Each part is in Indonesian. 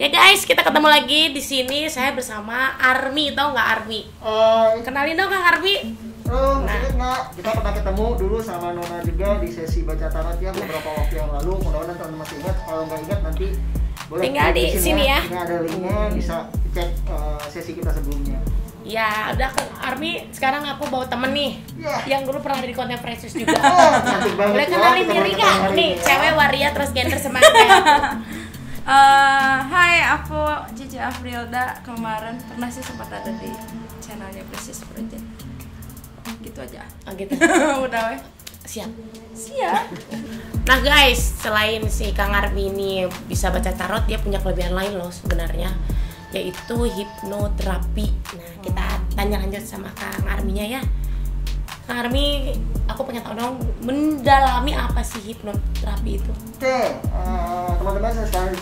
Ya guys, kita ketemu lagi di sini. Saya bersama Army, tau nggak Army? Hai. Kenalin dong Kang Army. Halo, Nah. nggak? Kita pernah ketemu dulu sama Nona juga di sesi baca tarot ya beberapa waktu yang lalu. Mudah-mudahan teman-teman masih ingat. Kalau nggak ingat nanti boleh Tinggal di sini ya. Ini ada linknya, bisa cek eh, sesi kita sebelumnya. Ya, udah Kang Army. Sekarang aku bawa temen nih. Ya. Yang dulu pernah jadi konten Precious juga. Oh, cantik banget Boleh ya, kenalin diri nggak? Nih, ya. cewek waria transgender semangat. Eh, hai, aku Cici Afrilda. Kemarin pernah sih sempat ada di channelnya Precious Project. Gitu aja. Oh gitu. Udah weh. Siap. Siap. Nah guys, selain si Kang Armi ini bisa baca tarot, dia punya kelebihan lain loh sebenarnya yaitu hipnoterapi. Nah, kita tanya lanjut sama Kang Arminya ya. Kang Armi, aku pengen tahu dong mendalami apa sih hipnoterapi itu? Oke, eh, teman-teman saya sekarang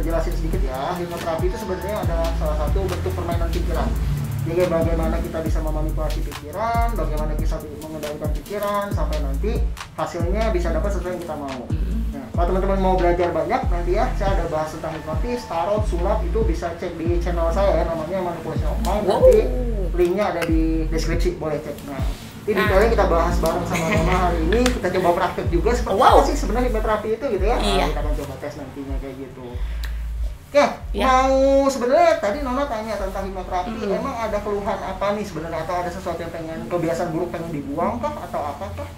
jelasin sedikit ya. Hipnoterapi itu sebenarnya adalah salah satu bentuk permainan pikiran. Jadi bagaimana kita bisa memanipulasi pikiran, bagaimana kita bisa mengendalikan pikiran sampai nanti hasilnya bisa dapat sesuai yang kita mau. Nah, kalau teman-teman mau belajar banyak nanti ya, saya ada bahas tentang hipnotis, tarot, sulap itu bisa cek di channel saya ya, namanya manipulasi of mind. Wow. Nanti linknya ada di deskripsi, boleh cek. Nah, ini Nah. detailnya kita bahas bareng sama Mama hari ini. Kita coba praktek juga seperti Wow. apa sih sebenarnya hipnoterapi itu gitu ya. Nah, Iya. kita akan coba tes nantinya kayak gitu. Oke, Ya. mau sebenarnya tadi Nona tanya tentang hipnoterapi, Mm. emang ada keluhan apa nih sebenarnya atau ada sesuatu yang pengen kebiasaan buruk pengen dibuang kah atau apa kah?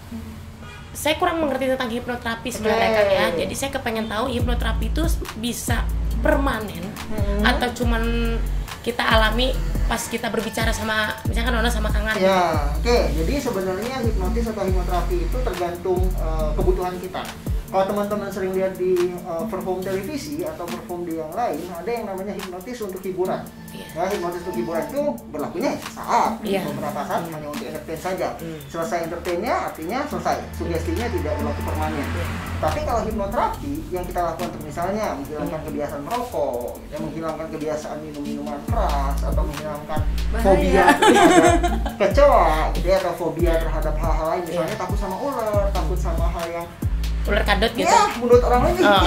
Saya kurang mengerti tentang hipnoterapi sebenarnya Oke. Kang ya. Jadi saya kepengen tahu hipnoterapi itu bisa permanen Hmm. atau cuman kita alami pas kita berbicara sama misalkan Nona sama Kang Armi. Ya, oke. Jadi sebenarnya hipnotis atau hipnoterapi itu tergantung eh, kebutuhan kita. Kalau teman-teman sering lihat di eh, perform televisi atau perform di yang lain, ada yang namanya hipnotis untuk hiburan. Iya. Ya, hipnotis untuk hiburan itu berlakunya saat, Iya. beberapa saat hanya untuk entertain saja. Hmm. Selesai entertainnya artinya selesai, sugestinya tidak berlaku permanen. Iya. Tapi kalau hipnoterapi yang kita lakukan untuk misalnya menghilangkan kebiasaan merokok, ya, menghilangkan kebiasaan minum minuman keras atau menghilangkan Bahaya. fobia kecoa, gitu ya, atau fobia terhadap hal-hal lain, misalnya Iya. takut sama ular, takut sama hal yang Ular kadut gitu. ya menurut orang lain Oh.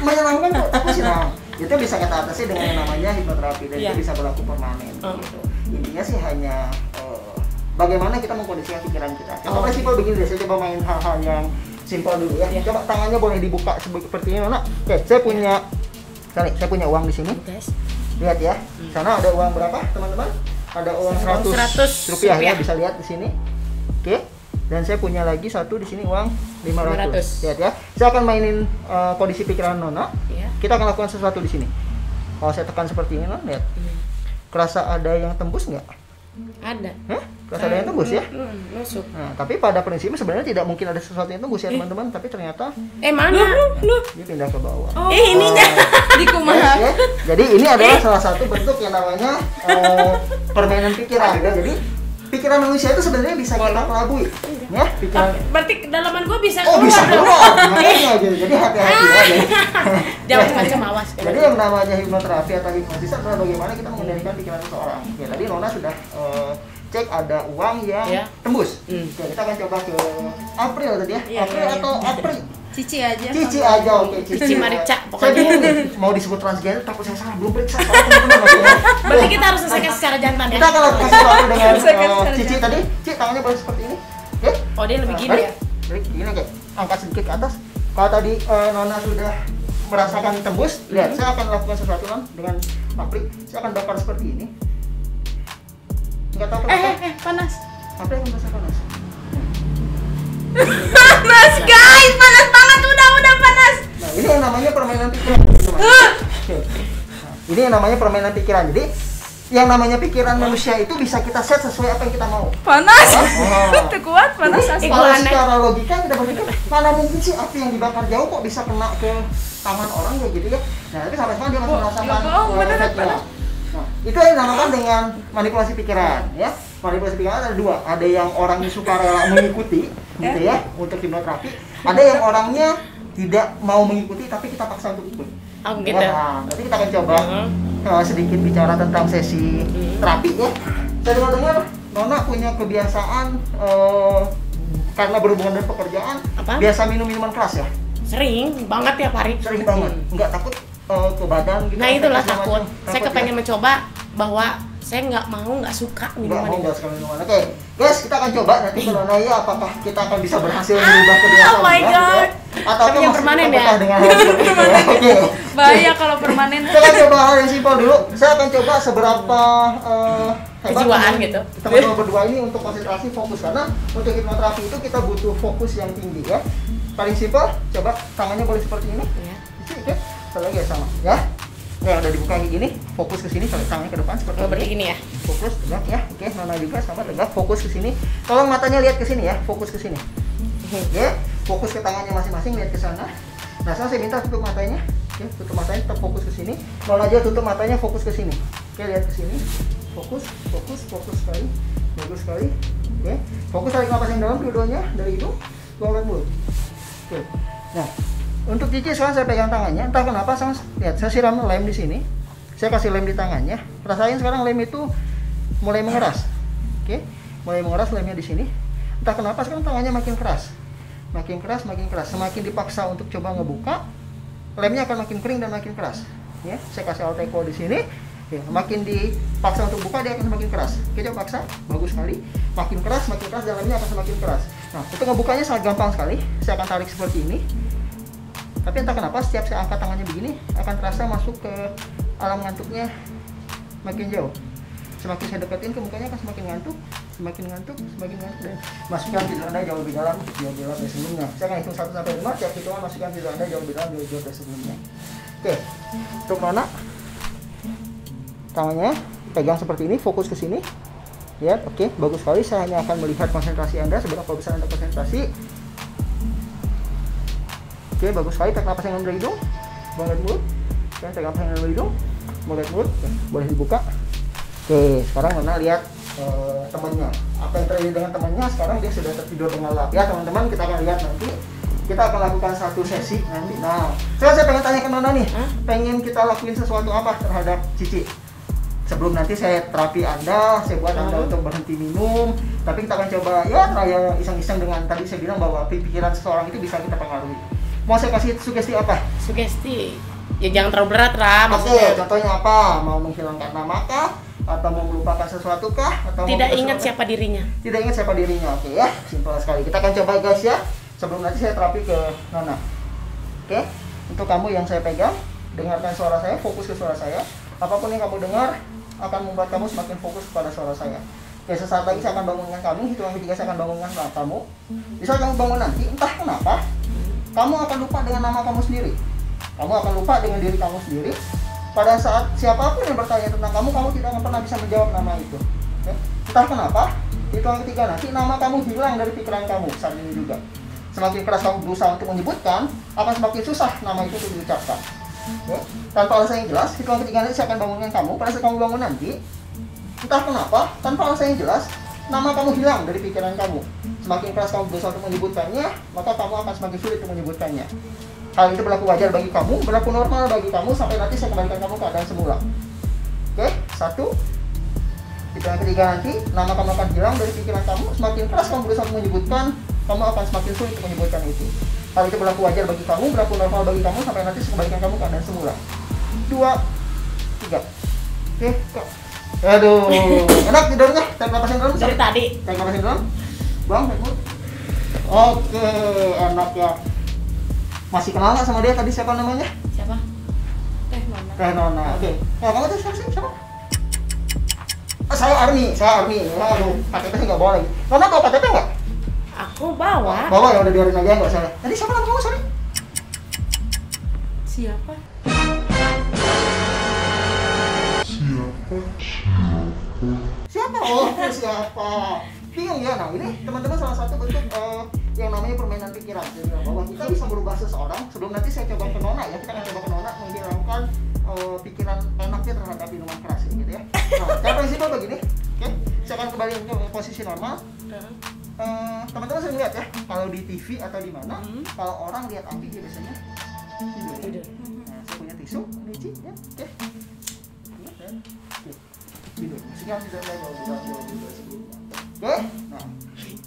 menyenangkan kok, tapi sih nah, itu bisa kita atasi dengan yang namanya hipnoterapi dan Iya. itu bisa berlaku permanen. Oh. Gitu. Intinya sih hanya eh, bagaimana kita mengkondisikan pikiran kita. Oh. Contoh paling simpel begini deh, saya coba main hal-hal yang simpel dulu ya. Iya. Coba tangannya boleh dibuka seperti ini, Nona. Oke, saya punya Sorry, saya punya uang di sini. Guys. Lihat ya. Sana ada uang berapa, teman-teman? Ada uang Uang 100, 100 rupiah, rupiah. ya, bisa lihat di sini. Oke. Dan saya punya lagi satu di sini uang 500. 500. Lihat ya. Saya akan mainin eh, kondisi pikiran Nona. Iya. Kita akan lakukan sesuatu di sini. Kalau saya tekan seperti ini, Nona, lihat. Kerasa ada yang tembus nggak? Ada. Hah? Kerasa ada yang tembus ya? Hmm, nusuk. Nah, tapi pada prinsipnya sebenarnya tidak mungkin ada sesuatu yang tembus ya, teman-teman. Tapi ternyata Eh mana? dia pindah ke bawah. Oh, Eh ininya. di Yes, kumaha. ya. Jadi ini adalah salah satu bentuk yang namanya eh, permainan pikiran. Ya. Jadi pikiran manusia itu sebenarnya bisa kita kelabui, ya pikiran. Berarti kedalaman gua bisa Oh keluar bisa dong. keluar, makanya gitu. Jadi hati-hati ya. Jadi, Jangan macam awas. Jadi yang namanya hipnoterapi atau hipnotis adalah bagaimana kita mengendalikan pikiran seseorang. Oke, tadi Nona sudah eh, cek ada uang yang Ya. tembus. Hmm. Oke, kita akan coba ke April tadi ya. Iya, April iya, iya. atau April? Cici aja. Cici aja, oke. Cici Marica, Saya pokoknya. bingung nih, mau disebut transgender takut saya salah, belum periksa maksudnya. Berarti kita harus selesaikan secara jantan ya. Kita akan lakukan sesuatu dengan Saya sekarang Cici tadi. Cici tangannya boleh seperti ini. Oh dia lebih Nah, gini balik. ya. Gini kayak angkat sedikit ke atas. Kalau tadi eh, Nona sudah merasakan tembus, lihat saya akan lakukan sesuatu non dengan Apri. Saya akan bakar seperti ini. Enggak tahu Eh, kenapa. eh, eh, panas. Apri akan merasa panas. Panas, guys. Panas banget. Udah, udah panas. Nah, ini yang namanya permainan pikiran. Nah, ini yang namanya permainan pikiran. Jadi, yang namanya pikiran manusia itu bisa kita set sesuai apa yang kita mau. Panas. Oh. Itu kuat, panas asli. gua Kalau aneh. secara logika kita berpikir mana mungkin sih api yang dibakar jauh kok bisa kena ke tangan orang kayak gitu ya. Nah, tapi sampai sekarang dia masih Oh, merasakan ya beneran, efeknya. beneran. Nah, itu yang dinamakan dengan manipulasi pikiran ya. Manipulasi pikiran ada dua. Ada yang orangnya suka rela mengikuti gitu ya untuk hipnoterapi. Ada yang orangnya tidak mau mengikuti tapi kita paksa untuk ikut. Oh gitu. Ya, nah, nanti kita akan coba Mhm. Uh, sedikit bicara tentang sesi terapi ya. Saya dengar-dengar Nona punya kebiasaan uh, karena berhubungan dengan pekerjaan Apa? biasa minum minuman keras ya. Sering banget ya Pari. Sering banget. Nggak takut eh, ke badan gitu Nah itulah takut. Saya kepengen ya? mencoba bahwa saya nggak mau nggak suka minuman mau itu. nggak sekali minuman. Oke, guys, kita akan coba nanti ya apakah kita akan bisa berhasil merubah kebiasaan Oh my ya, gitu God. ya. Atau Tapi yang permanen ya? dengan hal ya. Oke. bahaya kalau permanen Kita akan coba hal yang simpel dulu. Saya akan coba seberapa hebat Kejiwaan gitu. Teman-teman berdua ini untuk konsentrasi fokus karena untuk hipnoterapi itu kita butuh fokus yang tinggi ya. Paling simpel, coba tangannya boleh seperti ini. Ya. Oke, lagi ya sama ya. Yang udah dibuka kayak gini, fokus ke sini, tarik tangannya ke depan seperti Oh, ini. gini ya. Fokus tegak ya. Oke, Nona juga sama tegak, fokus ke sini. Tolong matanya lihat ke sini ya, fokus ke sini. Oke, fokus ke tangannya masing-masing, lihat ke sana. Nah, saya minta tutup matanya. Oke, tutup matanya, tetap fokus ke sini. Nona aja tutup matanya, fokus ke sini. Oke, lihat ke sini. Fokus, fokus, fokus sekali. Bagus sekali. Oke, fokus tarik napas yang dalam dua-duanya dari hidung, buang lewat mulut. Oke. Nah, untuk Cici sekarang saya pegang tangannya. Entah kenapa saya lihat saya siram lem di sini. Saya kasih lem di tangannya. Rasain sekarang lem itu mulai mengeras. Oke, mulai mengeras lemnya di sini. Entah kenapa sekarang tangannya makin keras. Makin keras, makin keras. Semakin dipaksa untuk coba ngebuka, lemnya akan makin kering dan makin keras. Ya, saya kasih alteco di sini. Ya, makin dipaksa untuk buka dia akan semakin keras. Coba paksa, bagus sekali. Makin keras, makin keras, dan lemnya akan semakin keras. Nah, untuk ngebukanya sangat gampang sekali. Saya akan tarik seperti ini. Tapi entah kenapa setiap saya angkat tangannya begini akan terasa masuk ke alam ngantuknya makin jauh. Semakin saya deketin ke mukanya akan semakin ngantuk, semakin ngantuk, semakin ngantuk dan masukkan tidur anda jauh lebih dalam, jauh lebih dalam dari sebelumnya. Saya akan hitung 1 sampai 5, tiap hitungan masukkan tidur anda jauh lebih dalam, jauh jauh dari sebelumnya. Oke, untuk Nona, tangannya pegang seperti ini, fokus ke sini. Ya, oke, bagus sekali. Saya hanya akan melihat konsentrasi anda, seberapa besar anda konsentrasi. Oke, bagus sekali. Tarik napas yang dari hidung. Buang dari mulut. Oke, tarik napas yang dari hidung. Buang dari mulut. Oke, boleh dibuka. Oke, sekarang Nona lihat eh, temannya. Apa yang terjadi dengan temannya? Sekarang dia sudah tertidur dengan lap. Ya, teman-teman, kita akan lihat nanti. Kita akan lakukan satu sesi nanti. Nah, sekarang saya pengen tanya ke Nona nih. Hah? Pengen kita lakuin sesuatu apa terhadap Cici? Sebelum nanti saya terapi Anda, saya buat Anda Hmm. untuk berhenti minum. Tapi kita akan coba ya trial iseng-iseng dengan tadi saya bilang bahwa pikiran seseorang itu bisa kita pengaruhi. Mau saya kasih sugesti apa? Sugesti. Ya jangan terlalu berat lah Oke, maksudnya. contohnya apa? Mau menghilangkan nama kah? Atau mau melupakan sesuatu kah? Atau Tidak ingat suruh- siapa dirinya. Tidak ingat siapa dirinya. Oke ya, simpel sekali. Kita akan coba guys ya. Sebelum nanti saya terapi ke Nona. Oke, untuk kamu yang saya pegang, dengarkan suara saya, fokus ke suara saya. Apa pun yang kamu dengar akan membuat kamu semakin fokus kepada suara saya. Oke, sesaat lagi saya akan bangunkan kamu, hitungan ketiga saya akan bangunkan kamu. Bisa kamu bangun nanti, entah kenapa, kamu akan lupa dengan nama kamu sendiri. Kamu akan lupa dengan diri kamu sendiri. Pada saat siapa pun yang bertanya tentang kamu, kamu tidak akan pernah bisa menjawab nama itu. Oke? Entah kenapa, hitungan ketiga nanti nama kamu hilang dari pikiran kamu saat ini juga. Semakin keras kamu berusaha untuk menyebutkan, akan semakin susah nama itu untuk diucapkan. Oke? Tanpa alasan yang jelas, hitungan ketiga nanti saya akan bangunkan kamu. Pada saat kamu bangun nanti, entah kenapa, tanpa alasan yang jelas, nama kamu hilang dari pikiran kamu. Semakin keras kamu berusaha untuk menyebutkannya, maka kamu akan semakin sulit untuk menyebutkannya. Hal itu berlaku wajar bagi kamu, berlaku normal bagi kamu, sampai nanti saya kembalikan kamu ke keadaan semula. Oke, satu. Hitungan ketiga nanti, nama kamu akan hilang dari pikiran kamu. Semakin keras kamu berusaha untuk menyebutkan, kamu akan semakin sulit untuk menyebutkan itu. Hal itu berlaku wajar bagi kamu, berlaku normal bagi kamu, sampai nanti saya kembalikan kamu ke keadaan semula. Dua, tiga. Oke, kok. Aduh, enak tidurnya? Tarik napas yang dalam. Dari tadi. Tarik napas yang dalam. Bang, tarik. Oke, enak ya. Masih kenal nggak sama dia tadi siapa namanya? Siapa? teh mana Teh Nona. Oke. Nah, kamu tuh siapa sih? Siapa? Ah, saya Arni, saya Arni. Aduh, KTP nggak bawa lagi. Nona tahu KTP nggak? Aku bawa. Bawa ya udah biarin aja nggak salah. Tadi siapa nama kamu? Sorry. siapa Siapa? Oh, siapa? Bingung ya. Nah, ini teman-teman salah satu bentuk eh, yang namanya permainan pikiran. Saya bilang bahwa kita bisa merubah seseorang. Sebelum nanti saya coba ke Nona ya, kita akan coba ke Nona menghilangkan eh, pikiran enaknya terhadap minuman keras gitu ya. Nah, cara simpel begini. Oke, saya akan kembali ke posisi normal. Eh, teman-teman sering lihat ya, kalau di TV atau di mana, Hmm. kalau orang lihat api biasanya Musiknya tidak. Oke, nah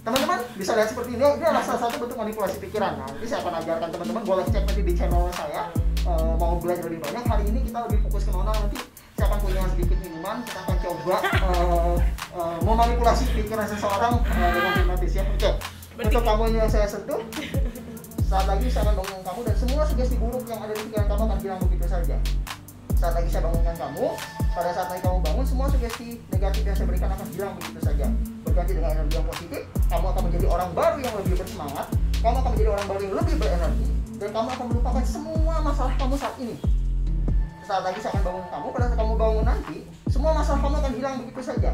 teman-teman bisa lihat seperti ini. Ini adalah salah satu bentuk manipulasi pikiran. Nah, nanti saya akan ajarkan teman-teman. Boleh cek nanti di channel saya. uh, mau belajar lebih banyak hari ini kita lebih fokus ke nona nanti saya akan punya sedikit minuman kita akan coba uh, uh, memanipulasi pikiran seseorang uh, dengan hipnotis ya oke untuk kamu yang saya sentuh saat lagi saya akan bangunkan kamu dan semua sugesti buruk yang ada di pikiran kamu akan hilang begitu saja saat lagi saya bangunkan kamu pada saat lagi kamu bangun semua sugesti negatif yang saya berikan akan hilang begitu saja. Berganti dengan energi yang positif kamu akan menjadi orang baru yang lebih bersemangat kamu akan menjadi orang baru yang lebih berenergi dan kamu akan melupakan semua masalah kamu saat ini. Saat lagi saya akan bangun kamu pada saat kamu bangun nanti semua masalah kamu akan hilang begitu saja.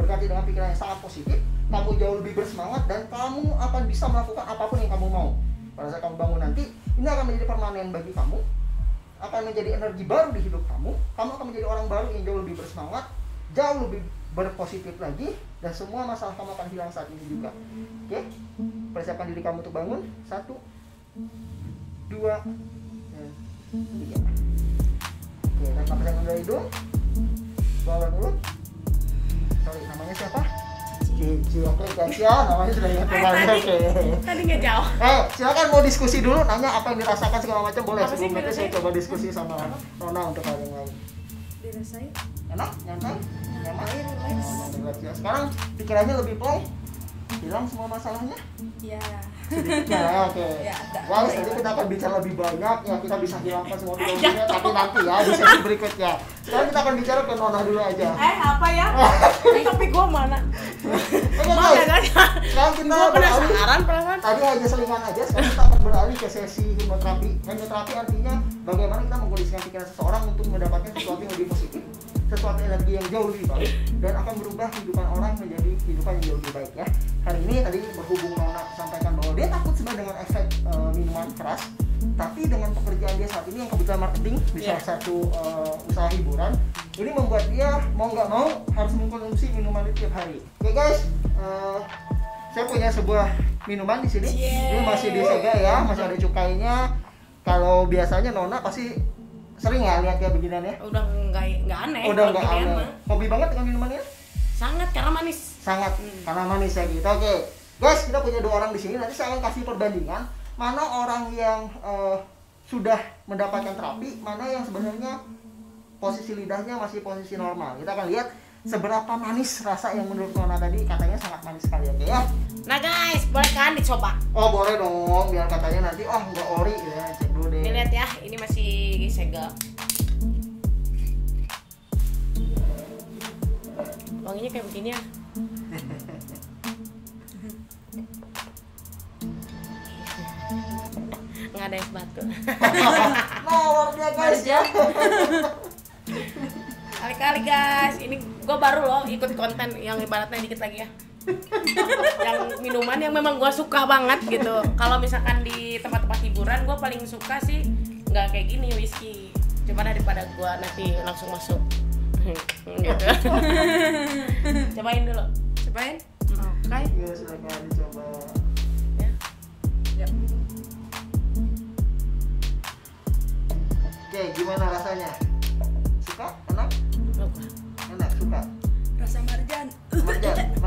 Berganti dengan pikiran yang sangat positif kamu jauh lebih bersemangat dan kamu akan bisa melakukan apa pun yang kamu mau. Pada saat kamu bangun nanti ini akan menjadi permanen bagi kamu akan menjadi energi baru di hidup kamu. Kamu akan menjadi orang baru yang jauh lebih bersemangat jauh lebih berpositif lagi dan semua masalah kamu akan hilang saat ini juga. Oke? Persiapkan diri kamu untuk bangun. Satu dua dan tiga. Oke nafas yang dari hidung bawa mulut. Sorry namanya siapa Guys ya, namanya sudah ingat kembali, oke. Tadi nggak jauh. Eh, silakan mau diskusi dulu, nanya apa yang dirasakan segala macam boleh. Sebelum itu saya coba diskusi sama Nona untuk hal yang lain. dirasain Enak, nyantai, nyaman, ya. Sekarang pikirannya lebih plong, hilang semua masalahnya. ya Ya, oke. Ya, ada. Guys, nanti kita akan bicara lebih banyak ya. Kita bisa hilangkan semua pikirannya, tapi nanti ya di sesi berikutnya. Sekarang kita akan bicara ke Nona dulu aja. Eh apa ya? Tapi gua mana? Oke Mana guys, kan? sekarang kita Gua penasaran perasaan. tadi hanya selingan aja sekarang kita akan beralih ke sesi hipnoterapi hipnoterapi artinya bagaimana kita mengkondisikan pikiran seseorang untuk mendapatkan sesuatu yang lebih positif sesuatu energi yang jauh lebih baik dan akan berubah kehidupan orang menjadi kehidupan yang jauh lebih baik ya hari ini tadi berhubung Nona sampaikan bahwa dia takut sebenarnya dengan efek eh, minuman keras tapi dengan pekerjaan dia saat ini yang kebetulan marketing di Iya. salah satu eh, usaha hiburan ini membuat dia mau nggak mau harus mengkonsumsi minuman itu tiap hari oke guys eh, saya punya sebuah minuman di sini. Yeay. Ini masih disega ya, masih ada cukainya. Kalau biasanya Nona pasti sering ya lihat ya beginian ya. Udah nggak nggak aneh. Udah nggak aneh. mah. Hobi banget dengan minumannya? Sangat karena manis. Sangat Hmm. karena manis ya gitu. Oke, guys kita punya dua orang di sini. Nanti saya akan kasih perbandingan mana orang yang eh, sudah mendapatkan terapi, mana yang sebenarnya posisi lidahnya masih posisi normal. Kita akan lihat seberapa manis rasa yang menurut Nona tadi katanya sangat manis sekali oke ya. Nah guys, dicoba? Oh boleh dong, biar katanya nanti oh nggak ori ya cek dulu deh. Ini lihat ya, ini masih segel. Wanginya kayak begini ya. Nggak ada es batu. Nawarnya guys ya. Kali-kali guys, ini gue baru loh ikut konten yang ibaratnya dikit lagi ya. Yang minuman yang memang gue suka banget gitu. Kalau misalkan di tempat-tempat hiburan, gue paling suka sih nggak kayak gini whisky. Coba daripada gue nanti langsung masuk. gitu. Cobain dulu. cobain Oke. Ya silakan dicoba. Ya. ya Oke, gimana rasanya?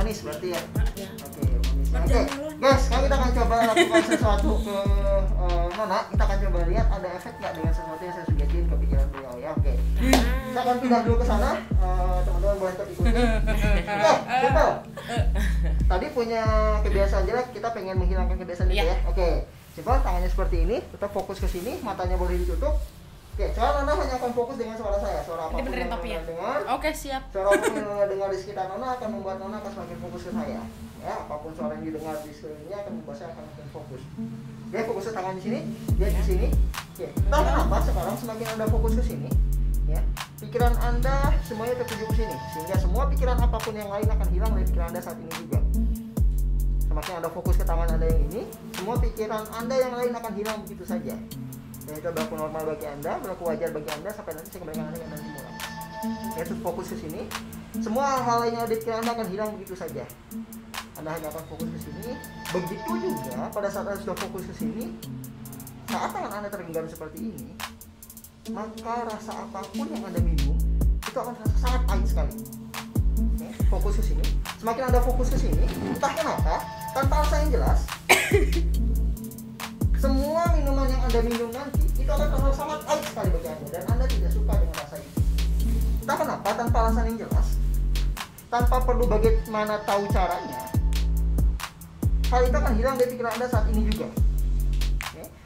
Manis berarti ya. Ya. Oke, manis. Oke, Marjan melon. guys, sekarang kita akan coba lakukan sesuatu ke eh, Nona. Kita akan coba lihat ada efek nggak dengan sesuatu yang saya suggestiin ke pikiran beliau ya. Oke. Kita akan pindah dulu ke sana. Eh, Teman-teman boleh ikut ikuti. Oke, simple. Tadi punya kebiasaan jelek, kita pengen menghilangkan kebiasaan itu Iya. ya. Oke, coba tangannya seperti ini, tetap fokus ke sini, matanya boleh ditutup. Oke, sekarang Nona hanya akan fokus dengan suara saya, suara benerin yang. Nona dengar. oke siap Suara apa pun yang Nona dengar di sekitar Nona akan membuat Nona akan semakin fokus ke saya. Ya, apa pun suara yang didengar di sekelilingnya akan membuat saya akan makin fokus. Oke, fokus ke tangan di sini, lihat di sini. Oke, entah kenapa sekarang semakin Anda fokus ke sini, ya, pikiran Anda semuanya tertuju ke sini, sehingga semua pikiran apa pun yang lain akan hilang dari pikiran Anda saat ini juga. Semakin Anda fokus ke tangan Anda yang ini, semua pikiran Anda yang lain akan hilang begitu saja. Dan itu berlaku normal bagi Anda, berlaku wajar bagi Anda sampai nanti saya kembalikan Anda ke Anda semula. Ya, terus fokus ke sini. Semua hal lain yang ada di pikiran Anda akan hilang begitu saja. Anda hanya akan fokus ke sini. Begitu juga pada saat Anda sudah fokus ke sini, saat tangan Anda tergenggam seperti ini, maka rasa apa pun yang Anda minum itu akan terasa sangat pahit sekali. Oke, fokus ke sini. Semakin Anda fokus ke sini, entah kenapa, tanpa alasan yang jelas, semua minuman yang Anda minum nanti itu akan terasa sangat pahit sekali bagi anda dan anda tidak suka dengan rasa itu entah kenapa tanpa alasan yang jelas tanpa perlu bagaimana tahu caranya hal itu akan hilang dari pikiran anda saat ini juga.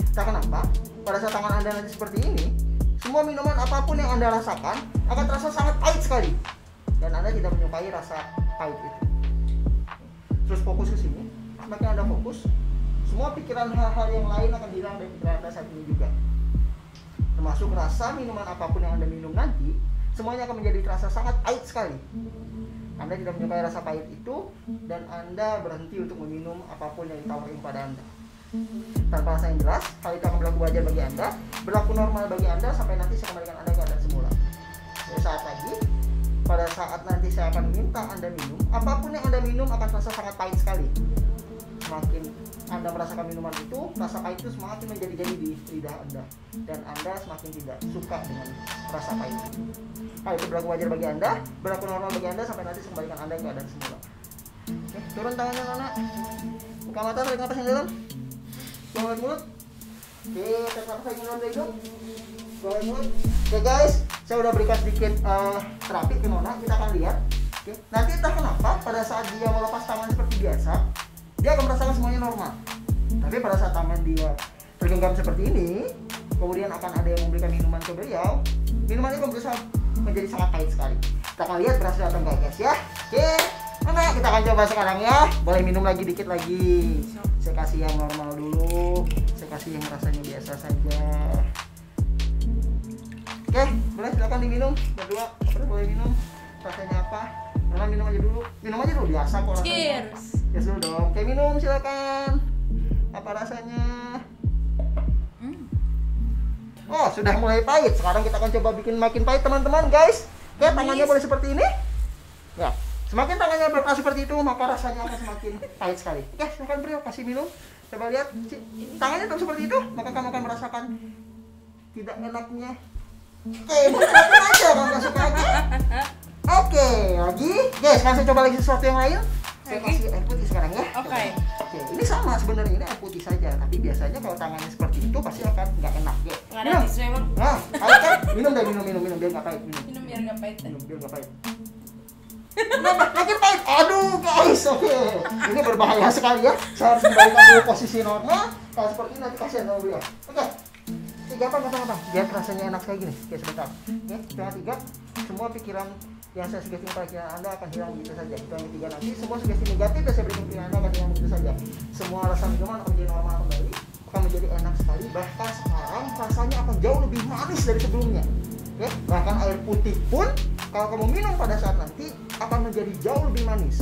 Entah kenapa pada saat tangan anda nanti seperti ini semua minuman apa pun yang anda rasakan akan terasa sangat pahit sekali. Dan anda tidak menyukai rasa pahit itu. Terus fokus ke sini. Semakin anda fokus semua pikiran hal-hal yang lain akan hilang dari pikiran anda saat ini juga. Termasuk rasa minuman apa pun yang anda minum nanti semuanya akan menjadi terasa sangat pahit sekali. Anda tidak menyukai rasa pahit itu dan anda berhenti untuk meminum apa pun yang ditawarin pada anda. Tanpa rasa yang jelas hal itu akan berlaku wajar bagi anda berlaku normal bagi anda sampai nanti saya kembalikan anda ke keadaan semula. Dari saat lagi pada saat nanti saya akan minta anda minum apa pun yang anda minum akan terasa sangat pahit sekali semakin anda merasakan minuman itu rasa pahit itu semakin menjadi-jadi di lidah anda. Dan anda semakin tidak suka dengan rasa pahit. Hal itu berlaku wajar bagi anda berlaku normal bagi anda sampai nanti kembalikan anda ke keadaan semula Oke, turun tangannya Nona buka mata tarik nafas yang dalam. Buang mulut. Oke tarik nafas yang dalam dari oke guys saya udah berikan sedikit eh, terapi ke Nona. Kita akan lihat. Oke nanti entah kenapa pada saat dia melepas tangan seperti biasa dia akan merasakan semuanya normal. Tapi pada saat tangan dia tergenggam seperti ini kemudian akan ada yang memberikan minuman ke beliau minuman itu berusaha menjadi sangat pahit sekali. Kita akan lihat berhasil atau enggak guys ya. Oke mana? Kita akan coba sekarang ya. Boleh minum lagi dikit lagi. Saya kasih yang normal dulu. Saya kasih yang rasanya biasa saja. Oke boleh silakan diminum berdua. Boleh minum? Rasanya apa? Nona minum aja dulu. Minum aja dulu biasa kok rasanya. Cheers. Yes dulu dong. Oke minum silakan. Apa rasanya? Hmm. Oh sudah mulai pahit. Sekarang kita akan coba bikin makin pahit teman-teman guys. Oke tangannya boleh seperti ini. Ya. Semakin tangannya berkeras seperti itu maka rasanya akan semakin pahit sekali. Oke silakan beliau kasih minum. Coba lihat tangannya tetap seperti itu maka kamu akan merasakan tidak enaknya. Oke, aja suka lagi. Oke, lagi. Oke, sekarang saya coba lagi sesuatu yang lain. Saya kasih air putih sekarang ya. Oke. Coba. Oke, ini sama sebenarnya ini air putih saja, tapi biasanya kalau tangannya seperti itu pasti akan nggak enak ya. nggak ada Minum. tisu emang Nah, kan? Minum deh, minum, minum, minum biar nggak pahit. Minum, Minum biar nggak pahit. minum biar nggak pahit. Makin pahit. Aduh, guys, oke. Ini berbahaya sekali ya. Saya harus kembalikan dulu posisi normal. Kalau seperti ini nanti kasihan sama beliau. Oke. Tiga apa gampang gampang. Biar rasanya enak kayak gini. Oke, sebentar. Oke, dengan tiga, semua pikiran yang saya sugesti pada pikiran Anda akan hilang begitu saja. Itu yang ketiga nanti semua sugesti negatif yang saya berikan pikiran Anda akan hilang begitu saja. Semua rasa minuman akan menjadi normal kembali, akan menjadi enak sekali. Bahkan sekarang rasanya akan jauh lebih manis dari sebelumnya. Oke, bahkan air putih pun kalau kamu minum pada saat nanti akan menjadi jauh lebih manis.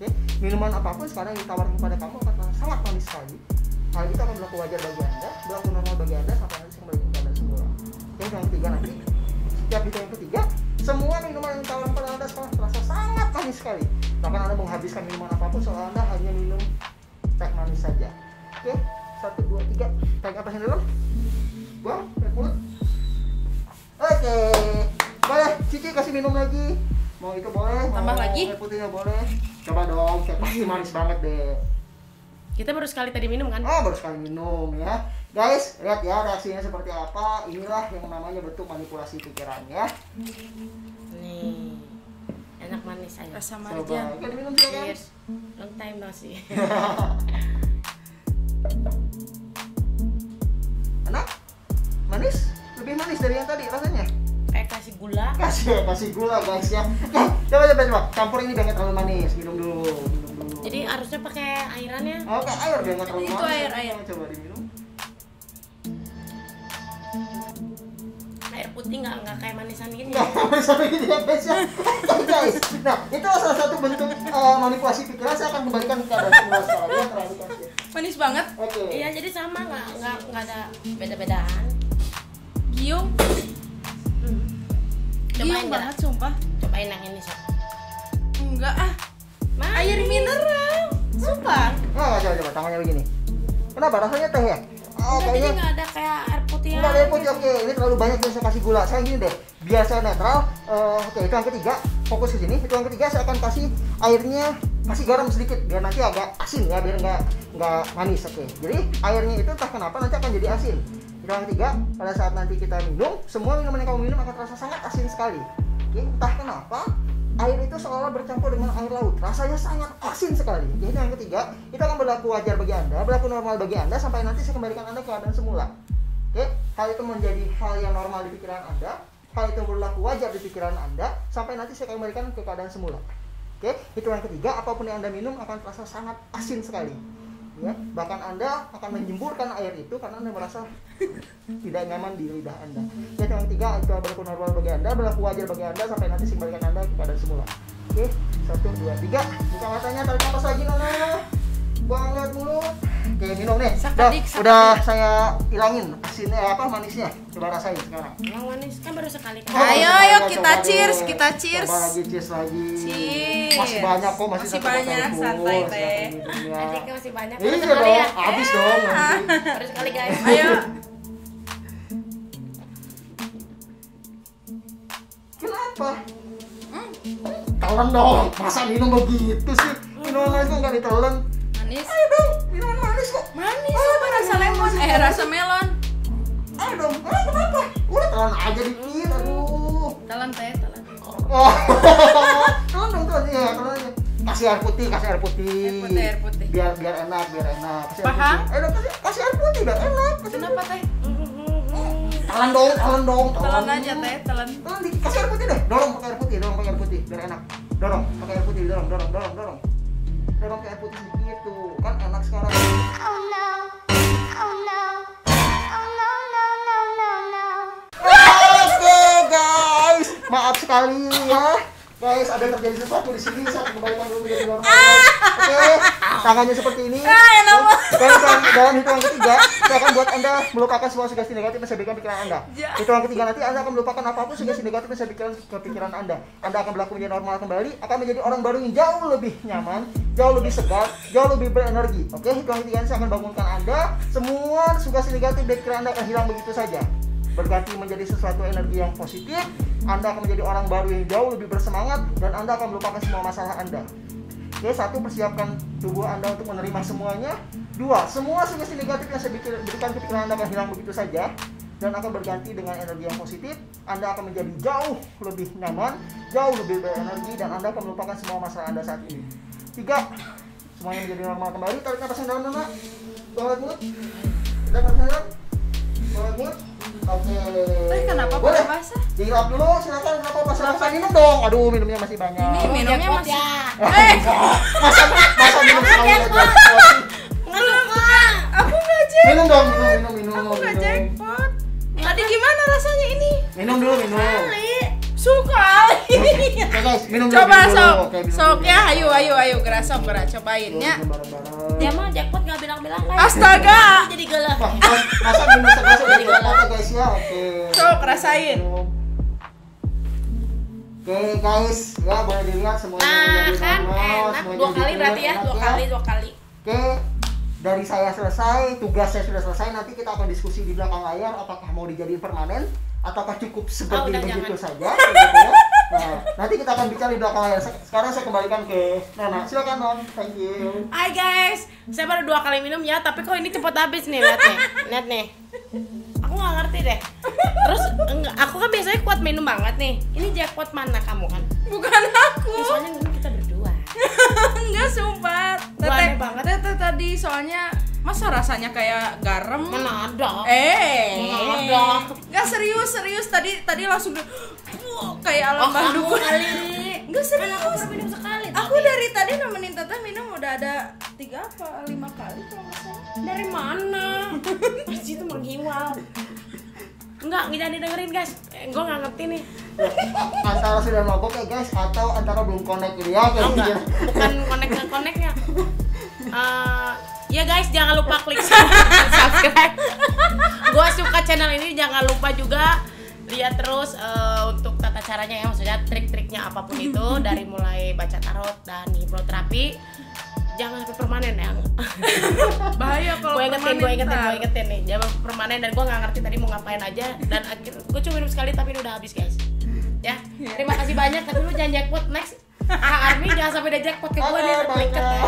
Oke, minuman apa pun sekarang yang ditawarkan kepada kamu akan sangat manis sekali. Hal itu akan berlaku wajar bagi Anda, berlaku normal bagi Anda sampai nanti kembali ke keadaan semula. Yang ketiga nanti setiap hitungan yang ketiga semua minuman yang ditawarkan manis sekali. Bahkan anda menghabiskan minuman apa pun soal anda hanya minum teh manis saja. Oke satu dua tiga. Tarik apa yang dalam buang tarik mulut. Oke boleh. Cici kasih minum lagi. Mau itu boleh mau Tambah lagi? air putihnya boleh. Coba dong pasti manis banget deh. Kita baru sekali tadi minum kan? Oh baru sekali minum ya. Guys, lihat ya reaksinya seperti apa. Inilah yang namanya bentuk manipulasi pikiran ya manis aja Rasa marjan. Cheers. long time no sih Enak? Manis? Lebih manis dari yang tadi rasanya? Kayak kasih gula. Kasih kasih gula guys ya. Coba coba coba Campur ini nggak terlalu manis. Minum dulu, minum dulu. Jadi harusnya pakai airannya Oke, air biar nggak terlalu Itu manis. air, air. Coba diminum nggak nggak kayak manisan gini Nggak bisa begini ya guys ya Oke guys Nah, itu salah satu bentuk eh, manipulasi pikiran Saya akan kembalikan ke keadaan semula sekarang ya Terlalu kasih Manis banget. Oke iya jadi sama nggak nggak nggak ada beda-bedaan Giung. hmm. cobain Giung banget sumpah. cobain yang ini sob Enggak ah. Manis. Air mineral. Sumpah. Nah, coba coba tangannya begini. Kenapa rasanya teh ya? Oh, kayaknya nggak ada kayak putih enggak ada putih. Oke, ini terlalu banyak yang saya kasih gula. Saya gini deh, biar saya netral. eh, oke, itu yang ketiga. Fokus ke sini. Itu yang ketiga saya akan kasih airnya kasih garam sedikit biar nanti agak asin ya, biar nggak nggak manis. Oke. Jadi airnya itu entah kenapa nanti akan jadi asin. hitungan yang ketiga pada saat nanti kita minum semua minuman yang kamu minum akan terasa sangat asin sekali oke entah kenapa air itu seolah bercampur dengan air laut rasanya sangat asin sekali itu yang ketiga itu akan berlaku wajar bagi anda berlaku normal bagi anda sampai nanti saya kembalikan anda ke keadaan semula oke hal itu menjadi hal yang normal di pikiran anda. Hal itu berlaku wajar di pikiran anda. Sampai nanti saya kembalikan ke keadaan semula. Oke itu yang ketiga apa pun yang anda minum akan terasa sangat asin sekali. Ya bahkan anda akan menjemburkan air itu karena anda merasa tidak nyaman di lidah anda. Itu yang ketiga itu berlaku normal bagi anda berlaku wajar bagi anda. Sampai nanti saya kembalikan anda ke keadaan semula. Oke satu dua tiga. Buka matanya tarik nafas lagi nona buang lihat mulut oke minum nih udah, udah saya ilangin asinnya apa manisnya coba rasain sekarang yang manis kan baru sekali kan Oh, Ayo, ayo, kita coba cheers, deh. kita cheers. Coba lagi cheers lagi Cheers. masih banyak kok masih, Masih banyak, santai, masih Teh. Anjingnya masih banyak baru Iya sekali dong, ya habis dong nanti. baru sekali guys Ayo. Kenapa? Telan dong, masa minum begitu sih? Manis kok nggak ditelan? Manis. Ayo dong, minuman manis kok. Manis apa rasa lemon? Eh, rasa melon. Ayo dong, ah, kenapa? Udah telan aja dikit, aduh. Telan teh, telan. Oh, telan dong, telan ya, telan aja. Kasih air putih, kasih air putih. Air putih, air putih. Biar biar enak, biar enak. Kasih air Paham? putih. Ayo dong, kasih, kasih air putih, biar enak. Kasih Kenapa teh? Telan dong, telan dong, Telan aja teh, telan. Telan dikit, kasih air putih deh. Dorong pakai air putih, dorong pakai air putih, biar enak. Dorong, pakai air putih, dorong, dorong, dorong, dorong. Pakai air putih tuh, kan enak sekarang. Oh no. Oh no. Oh no, no, no, no, no. Guys, maaf sekali ya. Guys, ada yang terjadi sesuatu di sini. Saya kembalikan dulu menjadi normal. Oke, tangannya seperti ini. Ah, banget. Dan dalam, hitungan ketiga, saya akan buat anda melupakan semua sugesti negatif yang saya berikan pikiran anda. Ja. Hitungan ketiga nanti anda akan melupakan apa pun sugesti negatif yang saya berikan ke pikiran anda. Anda akan berlaku menjadi normal kembali, akan menjadi orang baru yang jauh lebih nyaman, jauh lebih segar, jauh lebih berenergi. Oke, hitungan ketiga saya akan bangunkan anda. Semua sugesti negatif dari pikiran anda akan hilang begitu saja berganti menjadi sesuatu energi yang positif, Anda akan menjadi orang baru yang jauh lebih bersemangat dan Anda akan melupakan semua masalah Anda. Oke, satu persiapkan tubuh Anda untuk menerima semuanya. Dua, semua sugesti negatif yang saya berikan ke pikiran Anda akan hilang begitu saja dan akan berganti dengan energi yang positif. Anda akan menjadi jauh lebih nyaman, jauh lebih berenergi dan Anda akan melupakan semua masalah Anda saat ini. Tiga, semuanya menjadi normal kembali. Tarik nafas yang dalam, Nona. Bawa mulut. Tarik nafas yang dalam. Bawa mulut. Oke. Teh kenapa Boleh. basah? Dirap dulu, silakan kenapa basah basah minum dong. Aduh, minumnya masih banyak. Ini minumnya Jackpot masih. ya Eh, masa masa minum sekali aja. aku nggak jack. Minum dong, minum minum minum. Aku nggak jackpot. Tadi gimana rasanya ini? Minum dulu, minum. kali Suka. Minum dulu. Coba sok, sok ya, ayo ayo ayo gerak sok gerak cobain ya. Dia mah jackpot nggak bilang-bilang guys Astaga. jadi gelap masa minum segelas udah jadi ya? Oke. Sok, rasain. Minum. Oke guys, ya boleh dilihat semuanya nah kan enak dua kali berarti ya dua kali dua kali Oke, dari saya selesai, tugas saya sudah selesai. Nanti kita akan diskusi di belakang layar apakah mau dijadiin permanen ataukah cukup seperti udah, begitu jangan. saja. gitu ya. Nah, nanti kita akan bicara di belakang layar. Se- Sekarang saya kembalikan ke Nona. Silakan Non, thank you. Hai guys, saya baru dua kali minum ya, tapi kok ini cepet habis nih, lihat nih, lihat nih. Aku nggak ngerti deh. Terus enggak, aku kan biasanya kuat minum banget nih. Ini jackpot mana kamu kan? Bukan aku. Ini soalnya kita berdua. Enggak sumpah. Banget. teteh tadi soalnya masa rasanya kayak garam. Mana ada? Eh, Mana ada? Enggak serius, serius tadi tadi langsung Wuh, kayak Oh alam kamu dukun. kali. Enggak Kan aku serius. baru minum sekali. Aku dari tadi nemenin teteh minum udah ada tiga apa lima kali kalau nggak salah. dari mana? Pasti itu menghiwal. Enggak, nggak jadi dengerin guys. Eh, gue nggak ngerti nih. Antara sudah mabok ya guys, atau antara belum connect gitu ya. Oh enggak, gitu. bukan connect connectnya. Eh, ya guys, jangan lupa klik subscribe. Gua suka channel ini, jangan lupa juga lihat terus eh, untuk tata caranya ya, maksudnya trik-triknya apa pun itu dari mulai baca tarot dan hipnoterapi. Jangan sampai permanen ya. Bahaya kalau gue ingetin, gue ingetin, gue ingetin nih. Jangan permanen dan gue nggak ngerti tadi mau ngapain aja dan akhir gue cuma minum sekali tapi ini udah habis guys. Ya, terima kasih banyak. Tapi lu jangan jackpot next. Ah, Army jangan sampai ada jackpot ke gue nih, keliket ya.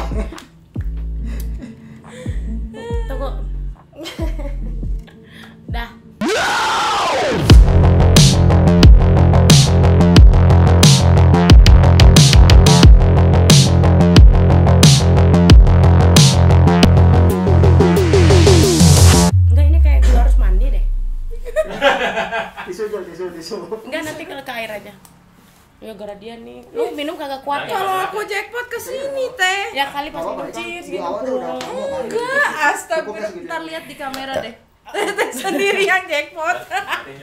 Tisu tisu Enggak nanti kalau ke air aja. Ya gara dia nih. Lu minum kagak kuat ya? Kalau aku jackpot ke sini teh. Ya kali pas minum cheers gitu. Enggak, astagfirullah. segitu. Ntar lihat di kamera deh. Teh sendiri yang jackpot.